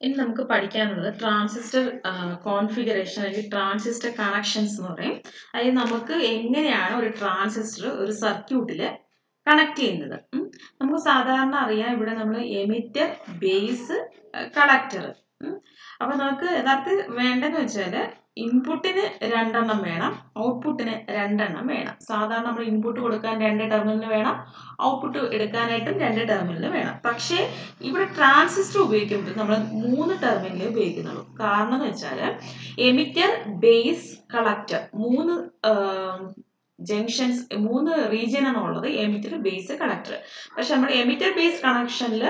ഇനി നമുക്ക് പഠിക്കാനുള്ളത് ട്രാൻസിസ്റ്റർ കോൺഫിഗറേഷൻ അല്ലെങ്കിൽ ട്രാൻസിസ്റ്റർ കണക്ഷൻസ് എന്ന് പറയും. അതായത് നമുക്ക് എങ്ങനെയാണ് ഒരു ട്രാൻസിസ്റ്റർ ഒരു സർക്യൂട്ടിൽ കണക്ട് ചെയ്യുന്നത്? നമുക്ക് സാധാരണ അറിയാം ഇവിടെ നമ്മൾ എമിറ്റർ ബേസ് കളക്ടർ അപ്പൊ നമുക്ക് യഥാർത്ഥത്തിൽ വേണ്ടെന്ന് വെച്ചാൽ ഇൻപുട്ടിന് രണ്ടെണ്ണം വേണം ഔട്ട്പുട്ടിന് രണ്ടെണ്ണം വേണം. സാധാരണ നമ്മൾ ഇൻപുട്ട് കൊടുക്കാൻ രണ്ട് ടെർമിനൽ വേണം ഔട്ട്പുട്ട് എടുക്കാനായിട്ടും രണ്ട് ടെർമിനൽ വേണം. പക്ഷേ ഇവിടെ ട്രാൻസിസ്റ്റർ ഉപയോഗിക്കുമ്പോൾ നമ്മൾ മൂന്ന് ടെർമിനലേ ഉപയോഗിക്കുന്നുള്ളൂ. കാരണം എന്ന് വെച്ചാൽ എമിറ്റർ ബേസ് കളക്ടർ മൂന്ന് ജംഗ്ഷൻസ് മൂന്ന് റീജിയൻ ആണ് ഉള്ളത് എമിറ്റർ ബേസ് കളക്ടർ പക്ഷെ നമ്മൾ എമിറ്റർ ബേസ് കണക്ഷനിൽ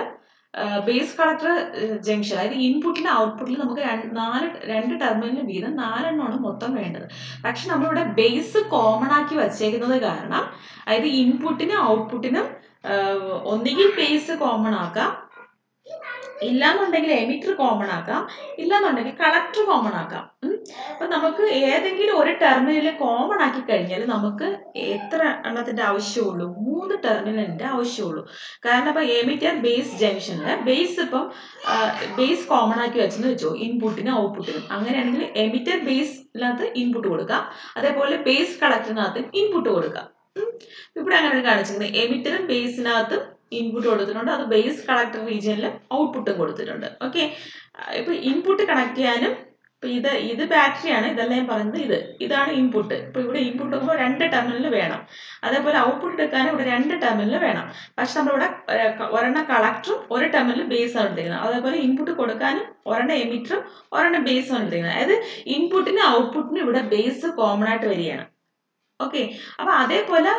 ബേസ് കളക്ടർ ജംഗ്ഷൻ അതായത് ഇൻപുട്ടിന്റെ ഔട്ട്പുട്ടിൽ നമുക്ക് നാല് രണ്ട് ടെർമിനൽ വീതം നാലെണ്ണമാണ് മൊത്തം വേണ്ടത്. പക്ഷെ നമ്മളിവിടെ ബേസ് കോമൺ ആക്കി വച്ചേക്കുന്നത് കാരണം അതായത് ഇൻപുട്ടിനും ഔട്ട്പുട്ടിനും ഒന്നുകിൽ ബേസ് കോമൺ ആക്കാം ഇല്ലാന്നുണ്ടെങ്കിൽ എമിറ്റർ കോമൺ ആക്കാം. ഇല്ലാന്നുണ്ടെങ്കിൽ കളക്ടർ കോമൺ ആക്കാം. അപ്പൊ നമുക്ക് ഏതെങ്കിലും ഒരു ടെർമിനൽ കോമൺ ആക്കി കഴിഞ്ഞാൽ നമുക്ക് എത്ര എണ്ണത്തിന്റെ ആവശ്യമുള്ളൂ? മൂന്ന് ടെർമിനലിന്റെ ആവശ്യമുള്ളൂ. കാരണം ഇപ്പൊ എമിറ്റർ ബേസ് ജംഗ്ഷനിൽ ബേസ് ഇപ്പം ബേസ് കോമൺ ആക്കി വെച്ചെന്ന് വെച്ചോ ഇൻപുട്ടിനും ഔട്ട്പുട്ടിനും അങ്ങനെയാണെങ്കിൽ എമിറ്റർ ബേസിനകത്ത് ഇൻപുട്ട് കൊടുക്കാം. അതേപോലെ ബേസ് കളക്ടറിനകത്ത് ഇൻപുട്ട് കൊടുക്കാം. ഇവിടെ അങ്ങനെ കാണിച്ചിരിക്കുന്നത്. എമിറ്ററും ബേസിനകത്തും ഇൻപുട്ട് കൊടുത്തിട്ടുണ്ട്. അത് ബേസ് കളക്ടർ റീജിയനിൽ ഔട്ട്പുട്ടും കൊടുത്തിട്ടുണ്ട്. ഓക്കെ ഇപ്പൊ ഇൻപുട്ട് കണക്ട് ചെയ്യാനും ഇപ്പൊ ഇത് ഇത് ബാറ്ററിയാണ് ഇതെല്ലാം ഞാൻ പറയുന്നത് ഇത്. ഇതാണ് ഇൻപുട്ട് ഇപ്പൊ ഇവിടെ ഇൻപുട്ട് നോക്കുമ്പോൾ രണ്ട് ടെർമിനൽ വേണം. അതേപോലെ ഔട്ട്പുട്ട് എടുക്കാനും ഇവിടെ രണ്ട് ടെർമിനൽ വേണം. പക്ഷെ നമ്മളിവിടെ ഒരെണ്ണം കളക്ടറും ഒരു ടെർമിനൽ ബേസ് ആണ് എടുത്തിരിക്കുന്നത്. അതേപോലെ ഇൻപുട്ട് കൊടുക്കാനും ഒരെണ്ണം എമിറ്ററും ഒരെണ്ണം ബേസ് ആണ് എടുത്തിരിക്കുന്നത്. അതായത് ഇൻപുട്ടിനും ഔട്ട്പുട്ടിനും ഇവിടെ ബേസ് കോമൺ ആയിട്ട് വരികയാണ്. ഓക്കെ അപ്പൊ അതേപോലെ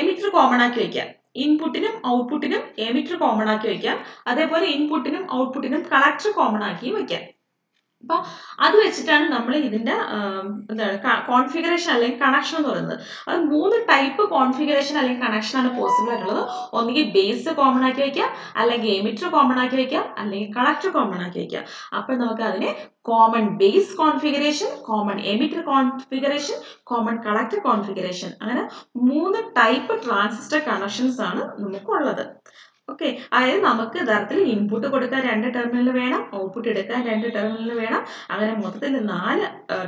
എമിറ്റർ കോമൺ ആക്കി വെക്കാം ഇൻപുട്ടിനും ഔട്ട്പുട്ടിനും എമിറ്റർ കോമൺ ആക്കി വെക്കാം അതേപോലെ ഇൻപുട്ടിനും ഔട്ട്പുട്ടിനും കളക്ടർ കോമൺ ആക്കി വെക്കാം അപ്പൊ അത് വെച്ചിട്ടാണ് നമ്മൾ ഇതിന്റെ എന്താണ് കോൺഫിഗറേഷൻ അല്ലെങ്കിൽ കണക്ഷൻ എന്ന് പറയുന്നത്. അത് മൂന്ന് ടൈപ്പ് കോൺഫിഗറേഷൻ അല്ലെങ്കിൽ കണക്ഷൻ ആണ് പോസിബിൾ ആയിട്ടുള്ളത്. ഒന്നുകിൽ ബേസ് കോമൺ ആക്കി വയ്ക്കാം അല്ലെങ്കിൽ എമിറ്റർ കോമൺ ആക്കി വയ്ക്കാം അല്ലെങ്കിൽ കളക്ടർ കോമൺ ആക്കി വയ്ക്കാം അപ്പോൾ നമുക്ക് അതിനെ common base configuration common emitter configuration common collector configuration അങ്ങനെ മൂന്ന് ടൈപ്പ് ട്രാൻസിസ്റ്റർ കണക്ഷൻസ് ആണ് നമുക്കുള്ളത്. ഓക്കെ അതായത് നമുക്ക് യഥാർത്ഥത്തിൽ ഇൻപുട്ട് കൊടുക്കാൻ രണ്ട് ടെർമിനൽ വേണം ഔട്ട്പുട്ട് എടുക്കാൻ രണ്ട് ടെർമിനൽ വേണം. അങ്ങനെ മൊത്തത്തിൽ നാല്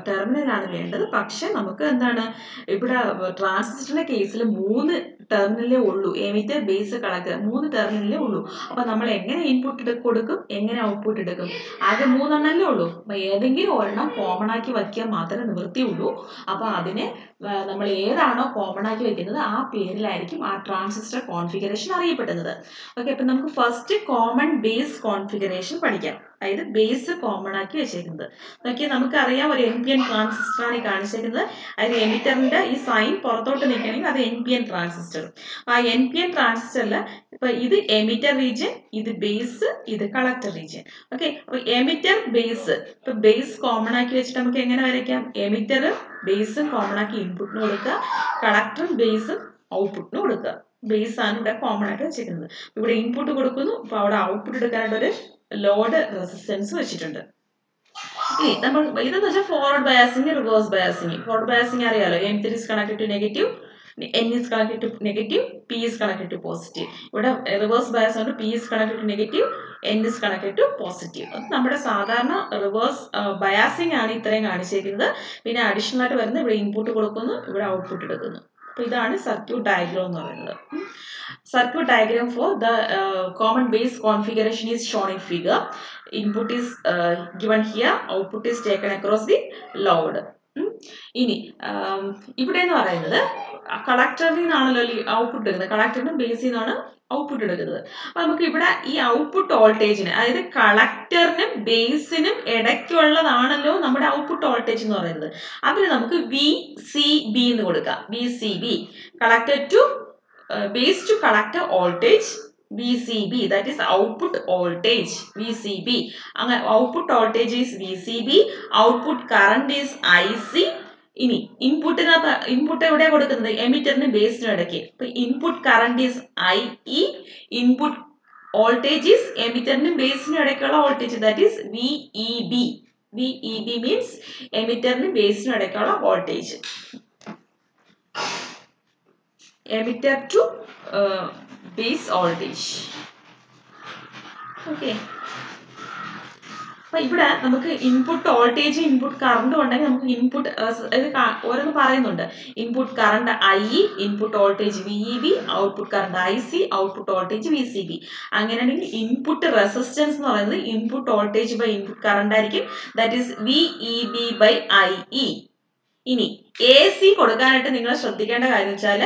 ടെർമിനലാണ് വേണ്ടത്. പക്ഷേ നമുക്ക് എന്താണ്? ഇവിടെ ട്രാൻസിസ്റ്ററിന്റെ കേസിൽ മൂന്ന് ടെർമിനലേ ഉള്ളൂ. എമിറ്റർ ബേസ് കളക്ടർ മൂന്ന് ടെർമിനലേ ഉള്ളൂ. അപ്പൊ നമ്മൾ എങ്ങനെ ഇൻപുട്ട് കൊടുക്കും? എങ്ങനെ ഔട്ട്പുട്ട് എടുക്കും? ആകെ മൂന്നെണ്ണല്ലേ ഉള്ളൂ. അപ്പൊ ഏതെങ്കിലും ഒരെണ്ണം കോമൺ ആക്കി വയ്ക്കാൻ മാത്രമേ നിവൃത്തിയുള്ളൂ. അപ്പൊ അതിനെ നമ്മൾ ഏതാണോ കോമൺ ആക്കി വെക്കുന്നത് ആ പേരിലായിരിക്കും ആ ട്രാൻസിസ്റ്റർ കോൺഫിഗറേഷൻ അറിയപ്പെടുന്നത്. ഓക്കെ അപ്പൊ നമുക്ക് ഫസ്റ്റ് കോമൺ ബേസ് കോൺഫിഗറേഷൻ പഠിക്കാം. അതായത് ബേസ് കോമൺ ആക്കി വെച്ചേക്കുന്നത്. നോക്കിയാൽ നമുക്കറിയാം ഒരു എൻ പി എൻ ട്രാൻസിസ്റ്റർ ആണ് ഈ കാണിച്ചേക്കുന്നത്. അതായത് എമിറ്ററിന്റെ ഈ സൈൻ പുറത്തോട്ട് നിൽക്കണമെങ്കിൽ അത് എൻ പി എൻ ട്രാൻസിസ്റ്റർ ആ എൻ പി എൻ ട്രാൻസിസ്റ്ററിൽ ഇപ്പൊ ഇത് എമിറ്റർ റീജിയൻ ഇത് ബേസ് ഇത് കളക്ടർ റീജിയൻ ഓക്കെ അപ്പൊ എമിറ്റർ ബേസ് ഇപ്പൊ ബേസ് കോമൺ ആക്കി വെച്ചിട്ട് നമുക്ക് എങ്ങനെ വരയ്ക്കാം? എമിറ്റർ ബേസും കോമൺ ആക്കി ഇൻപുട്ടിന് കൊടുക്കുക. കളക്ടറും ബേസും ഔട്ട്പുട്ടിന് കൊടുക്കുക. ബേസ് ആണ് ഇവിടെ കോമൺ ആയിട്ട് വെച്ചിരിക്കുന്നത് ഇവിടെ ഇൻപുട്ട് കൊടുക്കുന്നു. അപ്പൊ അവിടെ ഔട്ട്പുട്ട് എടുക്കാനായിട്ട് ഒരു ലോഡ് റെസിസ്റ്റൻസ് വെച്ചിട്ടുണ്ട്. നമ്മൾ ഇതെന്ന് വെച്ചാൽ forward biasing reverse biasing forward biasing അറിയാലോ? M three is connected to negative N is connected to negative P is connected to positive ഇവിടെ റിവേഴ്സ് ബയാസ് ഉണ്ട് P is connected to negative N is connected to positive അത് നമ്മുടെ സാധാരണ reverse biasing ആണ് ഇത്രയും കാണിച്ചിരിക്കുന്നത് പിന്നെ അഡീഷണൽ ആയിട്ട് വരുന്നത് ഇവിടെ ഇൻപുട്ട് കൊടുക്കുന്നു ഇവിടെ ഔട്ട്പുട്ട് എടുക്കുന്നു. അപ്പൊ ഇതാണ് സർക്യൂട്ട് ഡയഗ്രാം എന്ന് പറയുന്നത്. Circuit diagram for the common base configuration is shown in figure input is given here output is taken across the load ഇനി ഇവിടെ എന്ന് പറയുന്നത് കളക്ടറിൽ നിന്നാണല്ലോ ഔട്ട്പുട്ട് എടുക്കുന്നത്. കളക്ടറിനും ബേസിൽ നിന്നാണ് ഔട്ട്പുട്ട് എടുക്കുന്നത്. അപ്പൊ നമുക്ക് ഇവിടെ ഈ ഔട്ട്പുട്ട് വോൾട്ടേജിന് അതായത് കളക്ടറിനും ബേസിനും ഇടയ്ക്കുള്ളതാണല്ലോ നമ്മുടെ ഔട്ട്പുട്ട് വോൾട്ടേജ് എന്ന് പറയുന്നത്. അതിന് നമുക്ക് വി സി ബി എന്ന് കൊടുക്കാം. V C B collector to base to collector voltage V C B that is output voltage V C B അങ്ങനെ output voltage is V C B output current is I C ഇനി ഇൻപുട്ടിനകത്ത് input എവിടെ കൊടുക്കുന്നത്? എമിറ്ററിനും ബേസിനും ഇടയ്ക്ക്. ഇപ്പൊ input current is I E input voltage is എമിറ്ററിനും ബേസിനും ഇടയ്ക്കുള്ള voltage that is V E B V E B means എമിറ്ററിനും ബേസിനും ഇടയ്ക്കുള്ള voltage emitter to uh, or dish. Okay. അപ്പൊ ഇവിടെ നമുക്ക് ഇൻപുട്ട് വോൾട്ടേജ് ഇൻപുട്ട് കറണ്ട് ഉണ്ടെങ്കിൽ നമുക്ക് ഇൻപുട്ട് ഓരോന്ന് പറയുന്നുണ്ട് input current I input voltage V B output current I C output voltage V C B അങ്ങനെയാണെങ്കിൽ ഇൻപുട്ട് റെസിസ്റ്റൻസ് എന്ന് പറയുന്നത് input voltage by input current ആയിരിക്കും. That is V E B by I E ഇനി A C കൊടുക്കാനായിട്ട് നിങ്ങൾ ശ്രദ്ധിക്കേണ്ട കാര്യം വെച്ചാൽ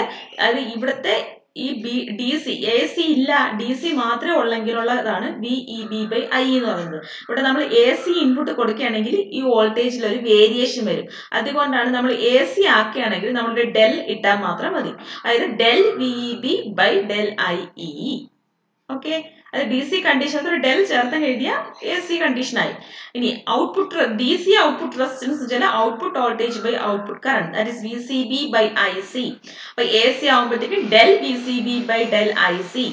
അത് ഇവിടുത്തെ ഈ B D C A C ഇല്ല ഡി സി മാത്രമേ ഉള്ളെങ്കിലുള്ളതാണ് V E B by I എന്ന് പറയുന്നത്. ഇവിടെ നമ്മൾ എ സി ഇൻപുട്ട് കൊടുക്കുകയാണെങ്കിൽ ഈ വോൾട്ടേജിൽ ഒരു വേരിയേഷൻ വരും. അതുകൊണ്ടാണ് നമ്മൾ എ സി ആക്കുകയാണെങ്കിൽ നമ്മുടെ ഡെൽ ഇട്ടാൽ മാത്രം മതി. അതായത് del V E B by del I E okay അത് ഡി സി കണ്ടീഷൻ ഒരു ഡെൽ ചേർത്ത് എഴുതിയ എ സി കണ്ടീഷനായി ഇനി output D C output resistance വെച്ചാൽ output voltage by output current that is V C B by I C അപ്പൊ A C ആകുമ്പോഴത്തേക്ക് del V C B by del I C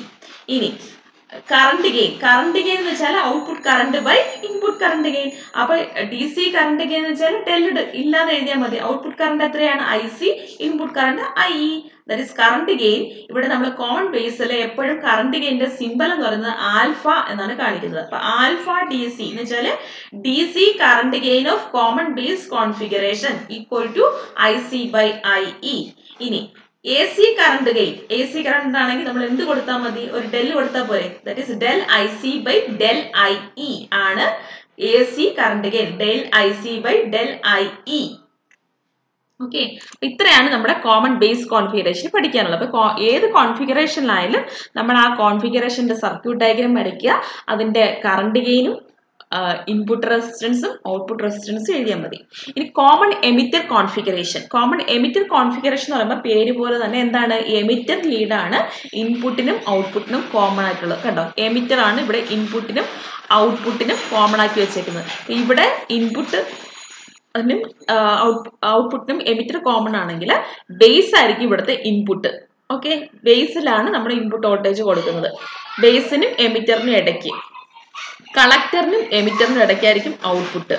ഇനി current gain current gain എന്ന് വെച്ചാൽ output current by input current gain അപ്പൊ D C current gain എന്ന് വെച്ചാൽ ടെല്ലിഡ് ഇല്ലാതെ എഴുതിയാൽ മതി. ഔട്ട്പുട്ട് കറണ്ട് എത്രയാണ്? I C input current I E that is current gain ഇവിടെ നമ്മൾ കോൺ ബേസിൽ എപ്പോഴും കറണ്ട് ഗെയിന്റെ സിമ്പൽ എന്ന് പറയുന്നത് ആൽഫ എന്നാണ് കാണിക്കുന്നത്. അപ്പൊ ആൽഫ ഡി സി എന്ന് വെച്ചാൽ D C current gain of common base configuration equal to I C by I E ഇനി A C current gain A C current ആണെങ്കിൽ നമ്മൾ എന്ത് കൊടുത്താൽ മതി? ഒരു ഡെൽ കൊടുത്താൽ പോരെ. That is del I C by del I E ആണ് A C current gain del I C by del I E okay ഇത്രയാണ് നമ്മുടെ കോമൺ ബേസ് കോൺഫിഗറേഷൻ പഠിക്കാനുള്ളത്. അപ്പോൾ ഏത് കോൺഫിഗറേഷനിലായാലും നമ്മൾ ആ കോൺഫിഗറേഷന്റെ സർക്യൂട്ട് ഡയഗ്രാം വരയ്ക്കുക അതിന്റെ കറണ്ട് ഗെയിനും ഇൻപുട്ട് റെസിസ്റ്റൻസും ഔട്ട്പുട്ട് റെസിസ്റ്റൻസും എഴുതിയാൽ മതി. ഇനി common emitter configuration common emitter configuration എന്ന് പറയുമ്പോൾ പേര് പോലെ തന്നെ എന്താണ്? എമിറ്റർ ലീഡാണ് ഇൻപുട്ടിനും ഔട്ട്പുട്ടിനും കോമൺ ആയിട്ടുള്ളത്. കണ്ടോ? എമിറ്റർ ആണ് ഇവിടെ ഇൻപുട്ടിനും ഔട്ട്പുട്ടിനും കോമൺ ആക്കി വെച്ചേക്കുന്നത്. ഇവിടെ ഇൻപുട്ട് അതിനും ഔട്ട്പുട്ടിനും എമിറ്റർ കോമൺ ആണെങ്കിൽ ബേസ് ആയിരിക്കും ഇവിടുത്തെ ഇൻപുട്ട് ഓക്കെ ബേസിലാണ് നമ്മൾ ഇൻപുട്ട് വോൾട്ടേജ് കൊടുക്കുന്നത്. ബേസിനും എമിറ്ററിനും ഇടയ്ക്ക്. കളക്ടറിനും എമിറ്ററിനും ഇടയ്ക്കായിരിക്കും ഔട്ട്പുട്ട്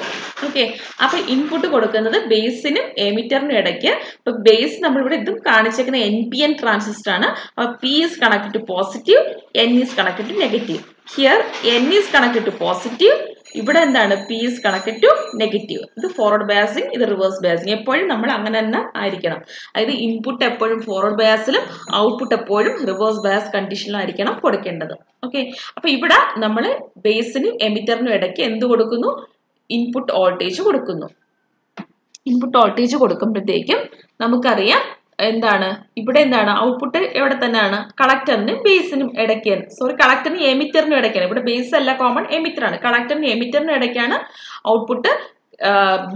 ഓക്കെ അപ്പൊ ഇൻപുട്ട് കൊടുക്കുന്നത് ബേസിനും എമിറ്ററിനും ഇടയ്ക്ക്. ഇപ്പൊ ബേസ് നമ്മളിവിടെ ഇതും കാണിച്ചേക്കുന്ന എൻ പി എൻ ട്രാൻസിസ്റ്റർ ആണ്. അപ്പൊ P is connect to positive N is connect to negative here N is connect to positive ഇവിടെ എന്താണ്? P is connect to negative ഇത് ഫോർവേഡ് ബയാസിങ് ഇത് റിവേഴ്സ് ബയാസിങ് എപ്പോഴും നമ്മൾ അങ്ങനെ തന്നെ ആയിരിക്കണം. അതായത് ഇൻപുട്ട് എപ്പോഴും ഫോർവേഡ് ബയാസിലും ഔട്ട്പുട്ട് എപ്പോഴും റിവേഴ്സ് ബയാസ് കണ്ടീഷനിലായിരിക്കണം കൊടുക്കേണ്ടത്. ഓക്കെ അപ്പൊ ഇവിടെ നമ്മൾ ബേസിനും എമിറ്ററിനും ഇടയ്ക്ക് എന്ത് കൊടുക്കുന്നു? ഇൻപുട്ട് വോൾട്ടേജ് കൊടുക്കുന്നു. ഇൻപുട്ട് വോൾട്ടേജ് കൊടുക്കുമ്പോഴത്തേക്കും നമുക്കറിയാം എന്താണ്? ഇവിടെ എന്താണ്? ഔട്ട്പുട്ട് എവിടെ തന്നെയാണ്? കളക്ടറിനും ബേസിനും ഇടയ്ക്ക് സോറി കളക്ടറിനും എമിറ്ററിനും ഇടയ്ക്കാണ്. ഇവിടെ ബേസ് അല്ല കോമൺ എമിറ്റർ ആണ്. കളക്ടറിനും എമിറ്ററിനും ഇടയ്ക്കാണ് ഔട്ട്പുട്ട്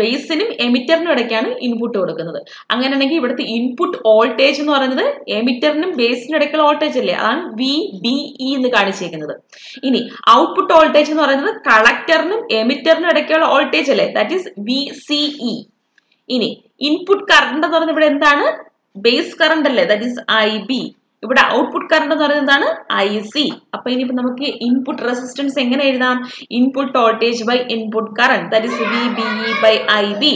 ബേസിനും എമിറ്ററിനും ഇടയ്ക്കാണ് ഇൻപുട്ട് കൊടുക്കുന്നത്. അങ്ങനെയാണെങ്കിൽ ഇവിടുത്തെ ഇൻപുട്ട് വോൾട്ടേജ് എന്ന് പറയുന്നത് എമിറ്ററിനും ബേസിനും ഇടയ്ക്കുള്ള വോൾട്ടേജ് അല്ലേ? അതാണ് വി ബി ഇ എന്ന് കാണിച്ചേക്കുന്നത്. ഇനി ഔട്ട്പുട്ട് വോൾട്ടേജ് എന്ന് പറയുന്നത് കളക്ടറിനും എമിറ്ററിനും ഇടയ്ക്കുള്ള വോൾട്ടേജ് അല്ലേ? That is V C E ഇനി ഇൻപുട്ട് കറണ്ട് എന്ന് പറയുന്നത് ഇവിടെ എന്താണ്? ബേസ് കറണ്ട് അല്ലേ? ദാറ്റ് ഈസ് ഐ ബി ഇവിടെ ഔട്ട്പുട്ട് കറണ്ട് എന്ന് പറയുന്നത് എന്താണ്? ഐ സി അപ്പൊ ഇനിയിപ്പോ നമുക്ക് ഇൻപുട്ട് റെസിസ്റ്റൻസ് എങ്ങനെ എഴുതാം? Input voltage by input current that is V B E by I B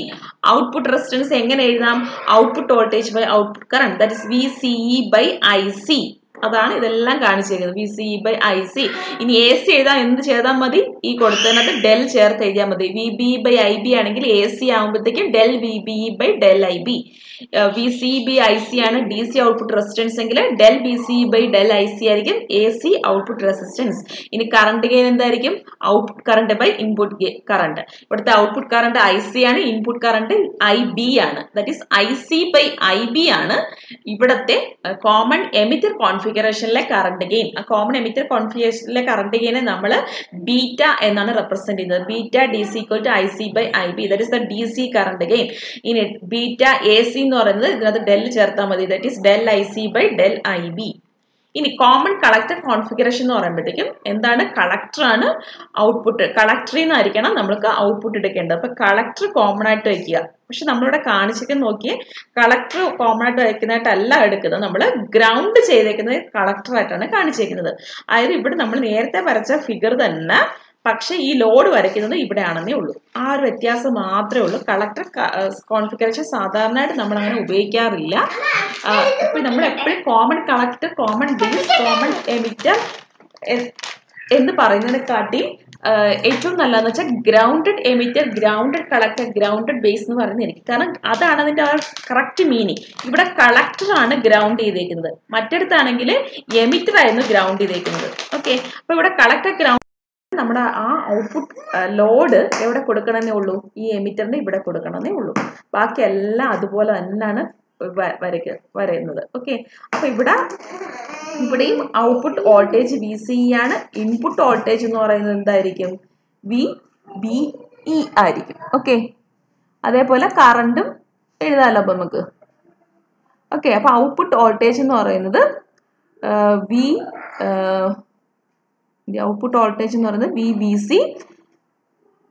output resistance എങ്ങനെ എഴുതാം? Output voltage by output current that is V C E by I C അതാണ് ഇതെല്ലാം കാണിച്ചിരിക്കുന്നത് V C by I C ഇനി A C എഴുതാൻ എന്ത് ചെയ്താൽ മതി? ഈ കൊടുത്തതിനകത്ത് ഡെൽ ചേർത്ത് എഴുതിയാൽ മതി. V B by I B ആണെങ്കിൽ എ സി ആകുമ്പോഴത്തേക്കും del V B by del I B V C B I C ആണ് ഡി സി ഔട്ട്പുട്ട് റെസിസ്റ്റൻസ് എങ്കിൽ del B C by del I C ആയിരിക്കും A C output resistance ഇനി current gain എന്തായിരിക്കും? Output current by input current ഇവിടുത്തെ output current I C ആണ് input current I B ആണ്. That is I C by I B ആണ് ഇവിടത്തെ common emitter കോൺഫിഗറേഷനിലെ current gain ആ കോമൺ എമിറ്റർ കോൺഫിഗറേഷനിലെ കറണ്ട് ഗെയിനെ നമ്മൾ ബീറ്റ എന്നാണ് റെപ്രസെന്റ് ചെയ്യുന്നത്. Beta D C equal to I C by I B that is the D C current gain ഇനി ബീറ്റ എ സി എന്ന് പറയുന്നത് ഇതിനകത്ത് ഡെൽ ചേർത്താൽ മതി. That is del I C by del I B ഇനി common collector configuration എന്ന് പറയുമ്പോഴത്തേക്കും എന്താണ്? കളക്ടറാണ് ഔട്ട്പുട്ട് കളക്ടറിൽ നിന്നായിരിക്കണം നമ്മൾക്ക് ഔട്ട്പുട്ട് എടുക്കേണ്ടത്. അപ്പൊ കളക്ടർ കോമൺ ആയിട്ട് വയ്ക്കുക. പക്ഷെ നമ്മളിവിടെ കാണിച്ചിട്ട് നോക്കിയേ കളക്ടർ കോമൺ ആയിട്ട് വയ്ക്കുന്നതായിട്ടല്ല എടുക്കുന്നത്. നമ്മൾ ഗ്രൗണ്ട് ചെയ്തേക്കുന്നത് കളക്ടറായിട്ടാണ് കാണിച്ചേക്കുന്നത്. അതായത് ഇവിടെ നമ്മൾ നേരത്തെ വരച്ച ഫിഗർ തന്നെ പക്ഷെ ഈ ലോഡ് വരയ്ക്കുന്നത് ഇവിടെ ആണെന്നേ ഉള്ളൂ. ആ ഒരു വ്യത്യാസം മാത്രമേ ഉള്ളൂ. കളക്ടർ കോൺഫിഗറേഷൻ സാധാരണയായിട്ട് നമ്മൾ അങ്ങനെ ഉപയോഗിക്കാറില്ല ഇപ്പൊ നമ്മൾ എപ്പോഴും common collector common base common emitter എന്ന് പറയുന്നതിനെക്കാട്ടി ഏറ്റവും നല്ലതെന്ന് വെച്ചാൽ grounded emitter grounded collector grounded base എന്ന് പറയുന്നതായിരിക്കും കാരണം അതാണ് അതിന്റെ ആ കറക്റ്റ് മീനിങ് ഇവിടെ കളക്ടറാണ് ഗ്രൗണ്ട് ചെയ്തേക്കുന്നത്. മറ്റെടുത്താണെങ്കിൽ എമിറ്റർ ആയിരുന്നു ഗ്രൗണ്ട് ചെയ്തേക്കുന്നത്. ഓക്കെ അപ്പൊ ഇവിടെ കളക്ടർ ഗ്രൗണ്ട് നമ്മുടെ ആ ഔട്ട്പുട്ട് ലോഡ് എവിടെ കൊടുക്കണമെന്നേ ഉള്ളൂ? ഈ എമിറ്ററിന് ഇവിടെ കൊടുക്കണമെന്നേ ഉള്ളൂ. ബാക്കി എല്ലാം അതുപോലെ തന്നെയാണ് വരയ്ക്ക വരയുന്നത്. ഓക്കെ അപ്പൊ ഇവിടെ ഇവിടെയും ഔട്ട്പുട്ട് വോൾട്ടേജ് വി സി ആണ്. ഇൻപുട്ട് വോൾട്ടേജ് എന്ന് പറയുന്നത് എന്തായിരിക്കും? വി ബി ഇ ആയിരിക്കും. ഓക്കെ അതേപോലെ കറണ്ടും എഴുതാലോ അപ്പൊ നമുക്ക്? ഓക്കെ അപ്പൊ ഔട്ട്പുട്ട് വോൾട്ടേജ് എന്ന് പറയുന്നത് വി ഔട്ട്പുട്ട് വോൾട്ടേജ് എന്ന് പറയുന്നത് V B C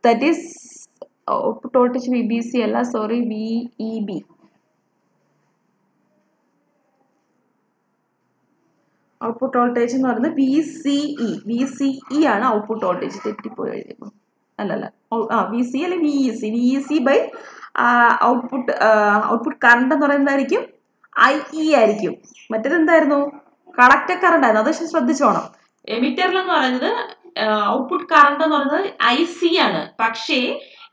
that is output voltage V B C അല്ല sorry V E B output voltage എന്ന് പറയുന്നത് V C E V C E ആണ് ഔട്ട്പുട്ട് വോൾട്ടേജ് തെറ്റിപ്പോയി എഴുതിയപ്പോൾ അല്ലല്ല ആ വി സി അല്ലെ V E C V E C by output output current എന്ന് പറയുന്നതായിരിക്കും ഐ ഇ ആയിരിക്കും. മറ്റേത് എന്തായിരുന്നു? കളക്ടർ കറണ്ട് ആയിരുന്നു. അത് ശ്രദ്ധിച്ചോണം. എമിറ്ററിൽ എന്ന് പറയുന്നത് ഔട്ട്പുട്ട് കറണ്ട് എന്ന് പറയുന്നത് ഐ സി ആണ്. പക്ഷേ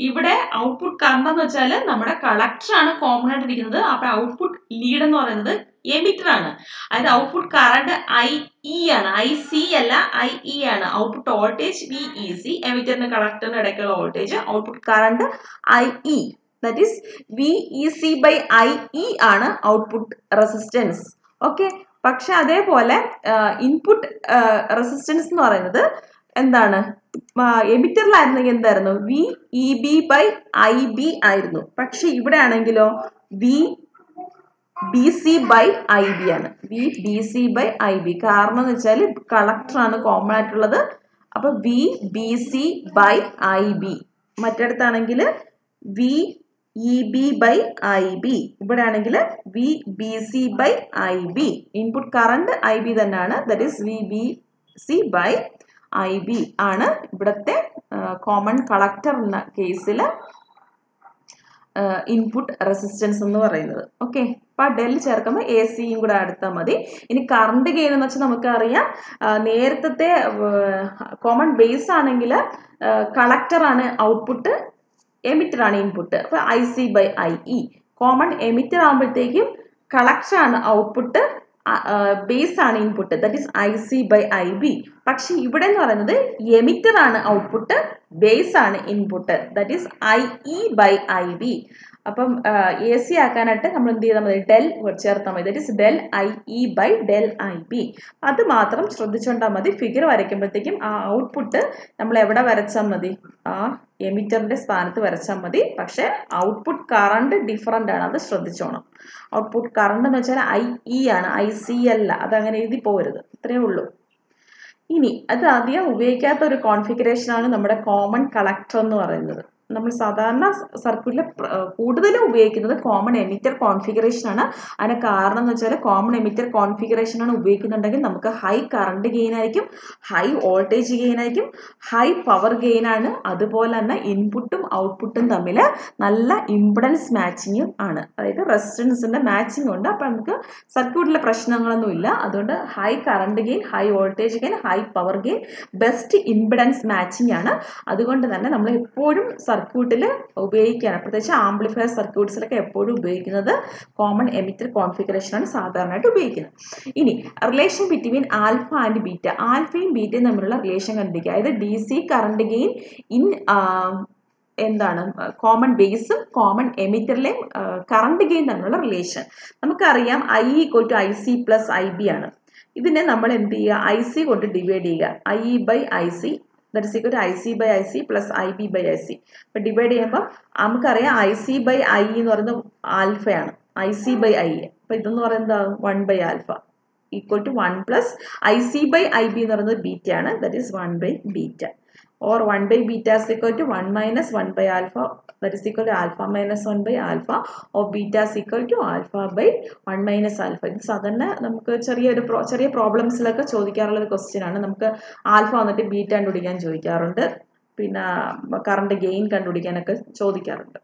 ഇവിടെ ഔട്ട്പുട്ട് കറണ്ട് എന്ന് വെച്ചാൽ നമ്മുടെ കളക്ടർ ആണ് കോമൺ ആയിട്ട് ഇരിക്കുന്നത്. അപ്പൊ ഔട്ട്പുട്ട് ലീഡ് എന്ന് പറയുന്നത് എമിറ്റർ ആണ്. അതായത് ഔട്ട്പുട്ട് കറണ്ട് ഐ ഇ ആണ്. ഐ സി അല്ല ഐ ഇ ആണ്. Output voltage V E C എമിറ്ററിന് കളക്ടറിന് ഇടയ്ക്കുള്ള voltage output current I E that is V E C by I E ആണ് ഔട്ട്പുട്ട് റെസിസ്റ്റൻസ് ഓക്കെ പക്ഷെ അതേപോലെ ഇൻപുട്ട് റെസിസ്റ്റൻസ് എന്ന് പറയുന്നത് എന്താണ്? എമിറ്ററിലായിരുന്നെങ്കിൽ എന്തായിരുന്നു? V E B by I B ആയിരുന്നു. പക്ഷെ ഇവിടെ ആണെങ്കിലോ V B C by I B ആണ്. V B C by I B കാരണം എന്ന് വെച്ചാൽ കളക്ടറാണ് കോമൺ ആയിട്ടുള്ളത്. അപ്പൊ V B C by I B മറ്റിടത്താണെങ്കിൽ V E B by I B ഇവിടെ ആണെങ്കിൽ V B C by I B input current I B തന്നെയാണ്. That is V B C by I B ആണ് ഇവിടുത്തെ common collector എന്ന കേസിൽ input resistance എന്ന് പറയുന്നത്. Okay അപ്പൊ ഡെൽ ചേർക്കുമ്പോൾ എ സിയും കൂടെ അടുത്താൽ മതി. ഇനി കറണ്ട് ഗെയിൻ എന്ന് വെച്ചാൽ നമുക്കറിയാം നേരത്തെ കോമൺ ബേസ് ആണെങ്കിൽ കളക്ടറാണ് ഔട്ട്പുട്ട് എമിറ്റർ ആണ് ഇൻപുട്ട് അപ്പോൾ I C by I E common emitter ആകുമ്പോഴത്തേക്കും കളക്ടർ ആണ് ഔട്ട്പുട്ട് ബേസ് ആണ് input that is I C by I B പക്ഷെ ഇവിടെ എന്ന് പറയുന്നത് എമിറ്റർ ആണ് ഔട്ട്പുട്ട് ബേസ് ആണ് input that is I E by I B അപ്പം എ സി ആക്കാനായിട്ട് നമ്മൾ എന്ത് ചെയ്താൽ മതി? ഡെൽ ചേർത്താൽ മതി. That is del I E by del I B. അത് മാത്രം ശ്രദ്ധിച്ചുകൊണ്ടാൽ മതി. ഫിഗർ വരയ്ക്കുമ്പോഴത്തേക്കും ആ ഔട്ട്പുട്ട് നമ്മൾ എവിടെ വരച്ചാൽ മതി? ആ എമിറ്ററിന്റെ സ്ഥാനത്ത് വരച്ചാൽ മതി. പക്ഷെ ഔട്ട്പുട്ട് കറണ്ട് ഡിഫറന്റ് ആണ്. അത് ശ്രദ്ധിച്ചോണം. ഔട്ട്പുട്ട് കറണ്ട് എന്ന് വെച്ചാൽ ഐ ഇ ആണ്. ഐ സി അല്ല. അതങ്ങനെ എഴുതി പോരുത്. ഇത്രയേ ഉള്ളൂ. ഇനി അത് അധികം ഉപയോഗിക്കാത്ത ഒരു കോൺഫിഗറേഷനാണ് നമ്മുടെ കോമൺ കളക്ടർ എന്ന് പറയുന്നത്. നമ്മൾ സാധാരണ സർക്യൂട്ടിൽ കൂടുതലും ഉപയോഗിക്കുന്നത് കോമൺ എമിറ്റർ കോൺഫിഗറേഷൻ ആണ്. അതിന് കാരണം എന്ന് വെച്ചാൽ കോമൺ എമിറ്റർ കോൺഫിഗറേഷൻ ആണ് ഉപയോഗിക്കുന്നുണ്ടെങ്കിൽ നമുക്ക് ഹൈ കറണ്ട് ഗെയിൻ ആയിരിക്കും ഹൈ വോൾട്ടേജ് ഗെയിൻ ആയിരിക്കും ഹൈ പവർ ഗെയിൻ ആണ്. അതുപോലെ തന്നെ ഇൻപുട്ടും ഔട്ട്പുട്ടും തമ്മിൽ നല്ല ഇമ്പിഡൻസ് മാച്ചിങ് ആണ്. അതായത് റെസിസ്റ്റൻസിന്റെ മാച്ചിങ് ഉണ്ട്. അപ്പം നമുക്ക് സർക്യൂട്ടിലെ പ്രശ്നങ്ങളൊന്നും ഇല്ല. അതുകൊണ്ട് high current gain high voltage gain high power gain best impedance matching ആണ്. അതുകൊണ്ട് തന്നെ നമ്മൾ എപ്പോഴും സർക്യൂട്ടിൽ ഉപയോഗിക്കുകയാണ് പ്രത്യേകിച്ച് ആംപ്ലിഫയർ സർക്യൂട്ട്സിലൊക്കെ എപ്പോഴും ഉപയോഗിക്കുന്നത് കോമൺ എമിറ്റർ കോൺഫിഗറേഷനാണ് സാധാരണയായിട്ട് ഉപയോഗിക്കുന്നത്. ഇനി relation between alpha and beta ആൽഫയും ബീറ്റയും തമ്മിലുള്ള റിലേഷൻ കണ്ടിരിക്കുക അതായത് D C current gain in എന്താണ് കോമൺ ബേസും കോമൺ എമിറ്ററിലെയും കറണ്ട് ഗെയിൻ തമ്മിലുള്ള റിലേഷൻ നമുക്കറിയാം I equal to I C plus I B ആണ്. ഇതിനെ നമ്മൾ എന്ത് ചെയ്യുക? ഐ സി കൊണ്ട് ഡിവൈഡ് ചെയ്യുക. I by I C that is equal I C by I C plus I B by I C അപ്പൊ ഡിവൈഡ് ചെയ്യുമ്പോൾ നമുക്കറിയാം ഐ സി ബൈ ഐ എന്ന് പറയുന്നത് ആൽഫയാണ്. ഐ സി ബൈ ഐ അപ്പൊ ഇതെന്ന് പറയുന്നത് one by alpha equal to one plus I C by I B എന്ന് പറയുന്നത് ബീറ്റ ആണ്. That is one by beta or 1 by beta is equal to 1 minus 1 by alpha that is equal to alpha minus 1 by alpha or beta is equal to alpha by 1 minus alpha. ഇത് സാധാരണ നമുക്ക് ചെറിയൊരു ചെറിയ പ്രോബ്ലംസിലൊക്കെ ചോദിക്കാറുള്ള ഒരു question ആണ്. നമുക്ക് alpha വന്നിട്ട് beta കണ്ടുപിടിക്കാൻ ചോദിക്കാറുണ്ട്. പിന്നെ കറണ്ട് ഗെയിൻ കണ്ടുപിടിക്കാനൊക്കെ ചോദിക്കാറുണ്ട്.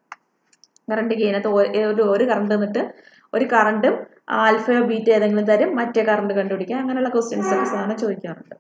കറണ്ട് ഗെയിനകത്ത് ഒരു ഒരു കറണ്ട് എന്നിട്ട് ഒരു കറണ്ടും ആൽഫയോ ബീറ്റ ഏതെങ്കിലും തരും മറ്റേ കറണ്ട് കണ്ടുപിടിക്കുക അങ്ങനെയുള്ള ക്വസ്റ്റ്യൻസ് ഒക്കെ സാധാരണ ചോദിക്കാറുണ്ട്.